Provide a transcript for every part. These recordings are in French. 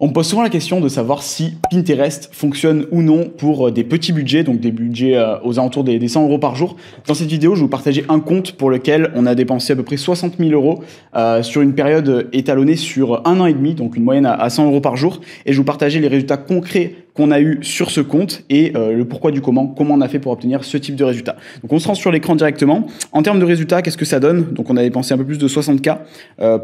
On me pose souvent la question de savoir si Pinterest fonctionne ou non pour euh, des petits budgets, donc des budgets euh, aux alentours des, 100 euros par jour. Dans cette vidéo, je vais vous partager un compte pour lequel on a dépensé à peu près 60 000 euros euh, sur une période étalonnée sur un an et demi, donc une moyenne à 100 euros par jour. Et je vais vous partager les résultats concrets qu'on a eu sur ce compte et le pourquoi du comment, comment on a fait pour obtenir ce type de résultats. Donc on se rend sur l'écran directement. En termes de résultats, qu'est-ce que ça donne? Donc on a dépensé un peu plus de 60K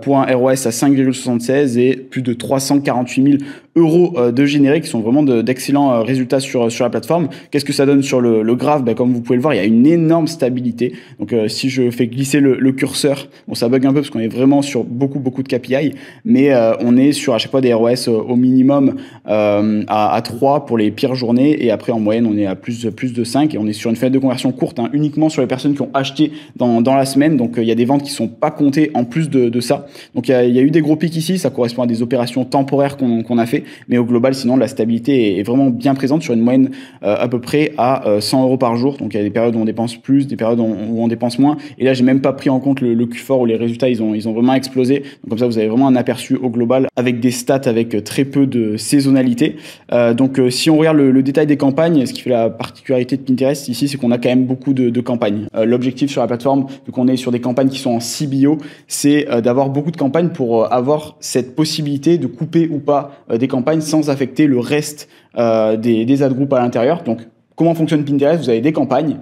pour un ROS à 5,76 et plus de 348 000 euros euh, de générés qui sont vraiment d'excellents euh, résultats sur, la plateforme. Qu'est-ce que ça donne sur le, graphe? Ben, Comme vous pouvez le voir, il y a une énorme stabilité. Donc euh, si je fais glisser le, le, curseur, bon ça bug un peu parce qu'on est vraiment sur beaucoup beaucoup de KPI, mais on est sur à chaque fois des ROS au minimum à, à 3 pour les pires journées et après en moyenne on est à plus, plus de 5 et on est sur une fenêtre de conversion courte hein, uniquement sur les personnes qui ont acheté dans, dans la semaine. Donc il y a des ventes qui sont pas comptées en plus de, ça. Donc il y, a, eu des gros pics ici, ça correspond à des opérations temporaires qu'on a fait mais au global, sinon, la stabilité est vraiment bien présente sur une moyenne euh, à peu près à 100 euh, euros par jour. Donc il y a des périodes où on dépense plus, des périodes où on, dépense moins. Et là, j'ai même pas pris en compte le, le Q4 où les résultats, ils ont, ils ont vraiment explosé. Donc comme ça, vous avez vraiment un aperçu au global avec des stats avec très peu de saisonnalité. Euh, donc si on regarde le, détail des campagnes, ce qui fait la particularité de Pinterest ici, c'est qu'on a quand même beaucoup de, campagnes. L'objectif sur la plateforme, vu qu'on est sur des campagnes qui sont en CBO, c'est d'avoir beaucoup de campagnes pour avoir cette possibilité de couper ou pas des campagnes sans affecter le reste euh, des, des ad groups à l'intérieur. Donc, comment fonctionne Pinterest? Vous avez des campagnes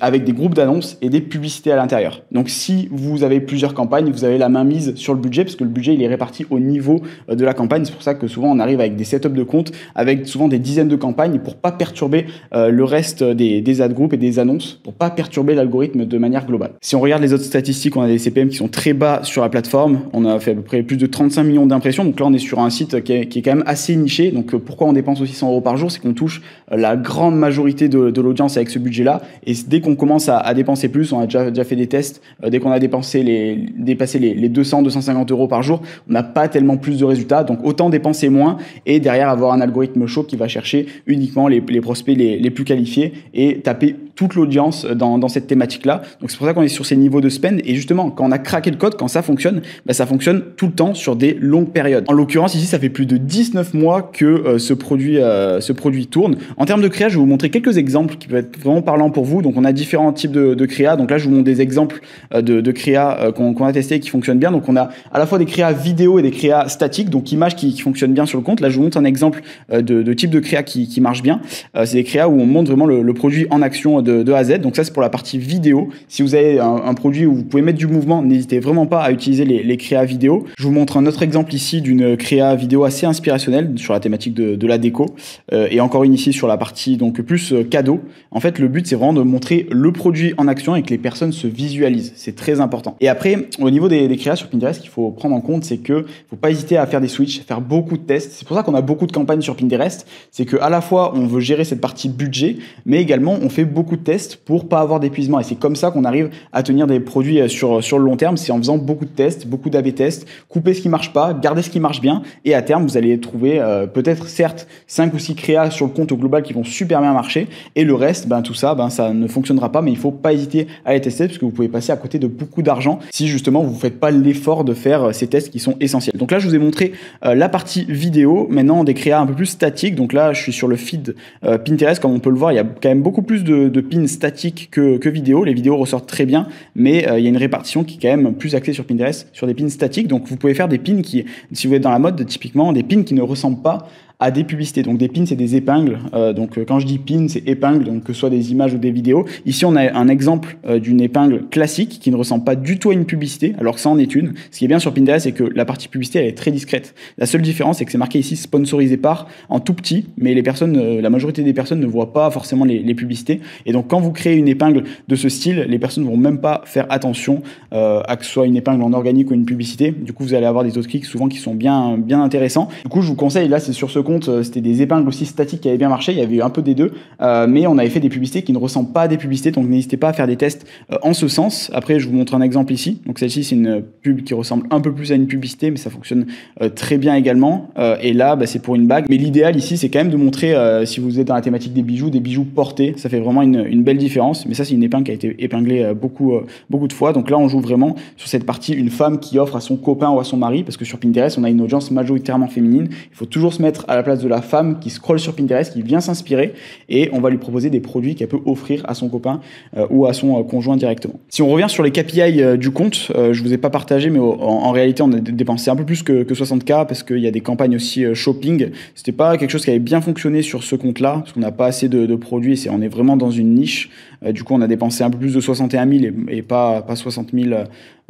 avec des groupes d'annonces et des publicités à l'intérieur. Donc si vous avez plusieurs campagnes, vous avez la main mise sur le budget, parce que le budget il est réparti au niveau euh, de la campagne. C'est pour ça que souvent on arrive avec des setups de comptes, avec souvent des dizaines de campagnes, pour pas perturber euh, le reste des, des ad groups et des annonces, pour pas perturber l'algorithme de manière globale. Si on regarde les autres statistiques, on a des CPM qui sont très bas sur la plateforme. On a fait à peu près plus de 35 millions d'impressions. Donc là on est sur un site qui est, qui est, quand même assez niché. Donc euh, pourquoi on dépense aussi 100 euros par jour? C'est qu'on touche la grande majorité de, l'audience avec ce budget-là. Et qu'on commence à, dépenser plus, on a déjà, déjà fait des tests, euh, dès qu'on a dépensé les, dépassé les, les 200, 250 euros par jour, on n'a pas tellement plus de résultats. Donc autant dépenser moins et derrière avoir un algorithme chaud qui va chercher uniquement les, prospects les, les, plus qualifiés et taper toute l'audience dans, dans, cette thématique-là. Donc c'est pour ça qu'on est sur ces niveaux de spend. Et justement, quand on a craqué le code, quand ça fonctionne, bah, ça fonctionne tout le temps sur des longues périodes. En l'occurrence, ici, ça fait plus de 19 mois que euh, ce, produit, euh, ce produit tourne. En termes de créa, je vais vous montrer quelques exemples qui peuvent être vraiment parlants pour vous. Donc on a différents types de, de, créa. Donc là, je vous montre des exemples euh, de, de créa euh, qu'on a testé qui fonctionnent bien. Donc on a à la fois des créas vidéo et des créas statiques, donc images qui, fonctionnent bien sur le compte. Là, je vous montre un exemple euh, de, type de créa qui, qui marche bien. c'est des créas où on montre vraiment le, produit en action de, A à Z. Donc ça, c'est pour la partie vidéo. Si vous avez un, produit où vous pouvez mettre du mouvement, n'hésitez vraiment pas à utiliser les, les créas vidéo. Je vous montre un autre exemple ici d'une créa vidéo assez inspirationnelle sur la thématique de, de la déco. et encore une ici sur la partie donc plus cadeau. En fait, le but, c'est vraiment de montrer le produit en action et que les personnes se visualisent. C'est très important. Et après, au niveau des, créas sur Pinterest, qu'il faut prendre en compte, c'est que faut pas hésiter à faire des switches, faire beaucoup de tests. C'est pour ça qu'on a beaucoup de campagnes sur Pinterest. C'est que à la fois, on veut gérer cette partie budget, mais également, on fait beaucoup de tests pour pas avoir d'épuisement. Et c'est comme ça qu'on arrive à tenir des produits euh, sur, sur le long terme. C'est en faisant beaucoup de tests, beaucoup d'AB tests, couper ce qui marche pas, garder ce qui marche bien. Et à terme, vous allez trouver euh, peut-être, certes, 5 ou 6 créas sur le compte au global qui vont super bien marcher. Et le reste, ben, tout ça, ben, ça ne fonctionnera pas, mais il faut pas hésiter à les tester parce que vous pouvez passer à côté de beaucoup d'argent si justement vous ne faites pas l'effort de faire euh, ces tests qui sont essentiels. Donc là, je vous ai montré euh, la partie vidéo. Maintenant, des créas un peu plus statiques. Donc là, je suis sur le feed euh, Pinterest. Comme on peut le voir, il y a quand même beaucoup plus de, pins statiques que, que vidéo. Les vidéos ressortent très bien, mais il y a une répartition qui est quand même plus axée sur Pinterest, sur des pins statiques. Donc vous pouvez faire des pins qui, si vous êtes dans la mode, typiquement des pins qui ne ressemblent pas à des publicités. Donc des pins, c'est des épingles. Euh, donc euh, quand je dis pin, c'est épingle, donc que ce soit des images ou des vidéos. Ici, on a un exemple euh, d'une épingle classique qui ne ressemble pas du tout à une publicité, alors que ça en est une. Ce qui est bien sur Pinterest, c'est que la partie publicité, elle est très discrète. La seule différence, c'est que c'est marqué ici sponsorisé par en tout petit, mais les personnes, la majorité des personnes ne voient pas forcément les, publicités. Et donc quand vous créez une épingle de ce style, les personnes vont même pas faire attention à que ce soit une épingle en organique ou une publicité. Du coup, vous allez avoir des autres clics souvent qui sont bien, bien intéressants. Du coup, je vous conseille, là, c'est sur ce compte, c'était des épingles aussi statiques qui avaient bien marché. Il y avait eu un peu des deux, mais on avait fait des publicités qui ne ressemblent pas à des publicités. Donc n'hésitez pas à faire des tests en ce sens. Après, je vous montre un exemple ici. Donc celle-ci, c'est une pub qui ressemble un peu plus à une publicité, mais ça fonctionne très bien également. et là, bah, c'est pour une bague. Mais l'idéal ici, c'est quand même de montrer, si vous êtes dans la thématique des bijoux, des bijoux portés. Ça fait vraiment une, une belle différence. Mais ça, c'est une épingle qui a été épinglée beaucoup, beaucoup de fois. Donc là, on joue vraiment sur cette partie une femme qui offre à son copain ou à son mari, parce que sur Pinterest, on a une audience majoritairement féminine. Il faut toujours se mettre à la place de la femme qui scrolle sur Pinterest, qui vient s'inspirer, et on va lui proposer des produits qu'elle peut offrir à son copain euh, ou à son euh, conjoint directement. Si on revient sur les KPI euh, du compte, je vous ai pas partagé, mais en, réalité, on a dépensé un peu plus que, 60K parce qu'il y a des campagnes aussi shopping. C'était pas quelque chose qui avait bien fonctionné sur ce compte-là, parce qu'on n'a pas assez de, produits, et on est vraiment dans une niche. du coup, on a dépensé un peu plus de 61 000 et, pas, pas 60 000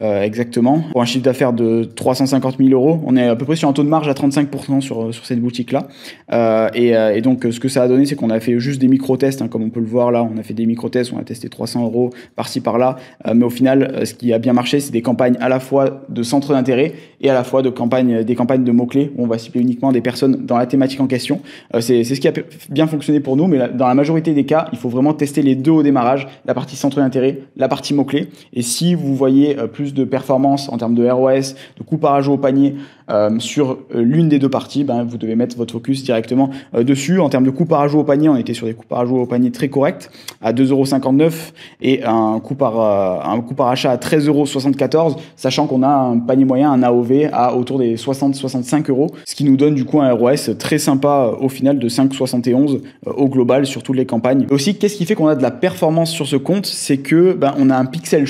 euh, exactement. Pour un chiffre d'affaires de 350 000 euros, on est à peu près sur un taux de marge à 35% sur, sur cette boutique-là. Euh, et, euh, et, donc, ce que ça a donné, c'est qu'on a fait juste des micro-tests, hein, comme on peut le voir là. On a fait des micro-tests, on a testé 300 euros par-ci par-là. mais au final, ce qui a bien marché, c'est des campagnes à la fois de centres d'intérêt et à la fois de campagnes, des campagnes de mots-clés où on va cibler uniquement des personnes dans la thématique en question. c'est ce qui a bien fonctionné pour nous, mais dans la majorité des cas, il faut vraiment tester les deux au démarrage, la partie centre d'intérêt, la partie mots-clés. Et si vous voyez plus de performance en termes de ROS, de coût par ajout au panier euh, sur euh, l'une des deux parties, ben, vous devez mettre votre focus directement euh, dessus. En termes de coût par ajout au panier, on était sur des coûts par ajout au panier très corrects à 2,59€ et un coût par, un coût par achat à 13,74€, sachant qu'on a un panier moyen, un AOV à autour des 60-65 euros, ce qui nous donne du coup un ROS très sympa au final de 5,71 au global sur toutes les campagnes. Aussi, qu'est-ce qui fait qu'on a de la performance sur ce compte? C'est que ben, on a un pixel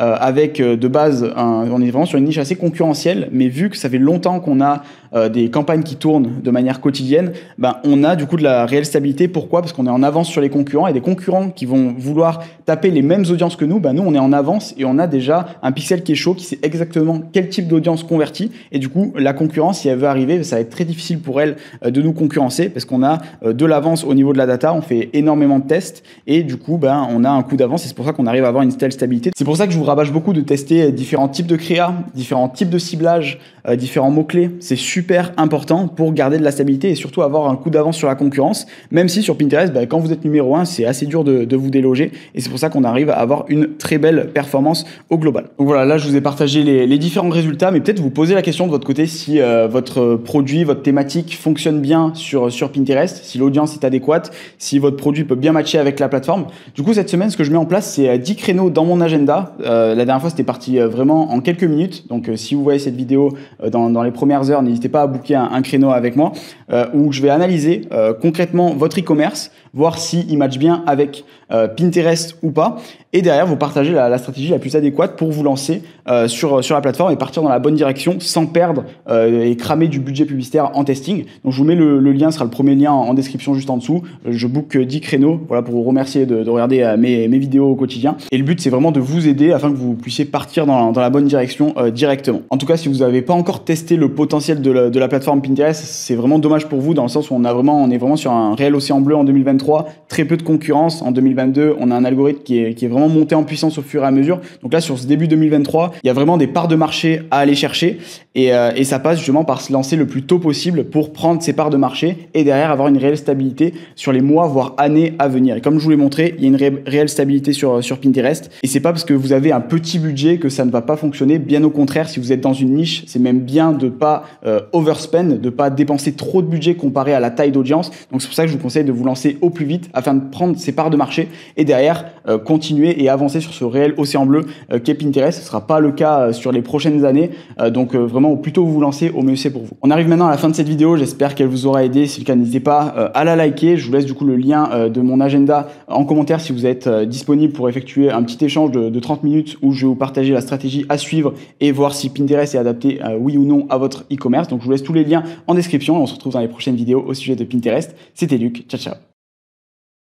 euh, avec euh, de base, on est vraiment sur une niche assez concurrentielle, mais vu que ça fait longtemps qu'on a euh, des campagnes qui tournent de manière quotidienne, ben, on a du coup de la réelle stabilité. Pourquoi? Parce qu'on est en avance sur les concurrents et des concurrents qui vont vouloir taper les mêmes audiences que nous, ben, nous on est en avance et on a déjà un pixel qui est chaud, qui sait exactement quel type d'audience convertit. Et du coup, la concurrence, si elle veut arriver, ça va être très difficile pour elle de nous concurrencer parce qu'on a de l'avance au niveau de la data, on fait énormément de tests et du coup, ben, on a un coup d'avance et c'est pour ça qu'on arrive à avoir une telle stabilité. C'est pour ça que je vous rabâche beaucoup de tester différents types de créa, différents types de ciblage, euh, différents mots-clés. C'est super important pour garder de la stabilité et surtout avoir un coup d'avance sur la concurrence. Même si sur Pinterest, bah, quand vous êtes numéro 1, c'est assez dur de, vous déloger. Et c'est pour ça qu'on arrive à avoir une très belle performance au global. Donc voilà, là je vous ai partagé les, différents résultats, mais peut-être vous posez la question de votre côté si euh, votre produit, votre thématique fonctionne bien sur, sur Pinterest, si l'audience est adéquate, si votre produit peut bien matcher avec la plateforme. Du coup, cette semaine, ce que je mets en place, c'est 10 euh, créneaux dans mon agenda. la dernière fois, c'était parti vraiment en quelques minutes. Donc si vous voyez cette vidéo euh, dans, les premières heures, n'hésitez pas à booker un, créneau avec moi euh, où je vais analyser euh, concrètement votre e-commerce, voir s'il match bien avec Pinterest ou pas. Et derrière, vous partagez la, stratégie la plus adéquate pour vous lancer sur, sur la plateforme et partir dans la bonne direction sans perdre et cramer du budget publicitaire en testing. Donc je vous mets le, lien, ce sera le premier lien en, description juste en dessous. Je book 10 créneaux voilà, pour vous remercier de, regarder mes, mes, vidéos au quotidien. Et le but, c'est vraiment de vous aider afin que vous puissiez partir dans, dans la bonne direction directement. En tout cas, si vous n'avez pas encore tester le potentiel de la, plateforme Pinterest, c'est vraiment dommage pour vous dans le sens où on a vraiment, on est vraiment sur un réel océan bleu en 2023, très peu de concurrence. En 2022, on a un algorithme qui est, qui est vraiment monté en puissance au fur et à mesure. Donc là, sur ce début 2023, il y a vraiment des parts de marché à aller chercher et, euh, et ça passe justement par se lancer le plus tôt possible pour prendre ces parts de marché et derrière avoir une réelle stabilité sur les mois voire années à venir. Et comme je vous l'ai montré, il y a une réelle stabilité sur sur Pinterest et c'est pas parce que vous avez un petit budget que ça ne va pas fonctionner. Bien au contraire, si vous êtes dans une niche, c'est même bien de pas euh, overspend, de pas dépenser trop de budget comparé à la taille d'audience. Donc c'est pour ça que je vous conseille de vous lancer au plus vite afin de prendre ces parts de marché et derrière euh, continuer et avancer sur ce réel océan bleu euh, qu'est Pinterest. Ce sera pas le cas sur les prochaines années. donc vraiment au plus tôt vous vous lancez, au mieux c'est pour vous. On arrive maintenant à la fin de cette vidéo. J'espère qu'elle vous aura aidé. Si le cas, n'hésitez pas à la liker. Je vous laisse du coup le lien de mon agenda en commentaire si vous êtes disponible pour effectuer un petit échange de 30 minutes où je vais vous partager la stratégie à suivre et voir si Pinterest est adapté oui ou non à votre e-commerce. Donc je vous laisse tous les liens en description et on se retrouve dans les prochaines vidéos au sujet de Pinterest. C'était Luc, ciao ciao.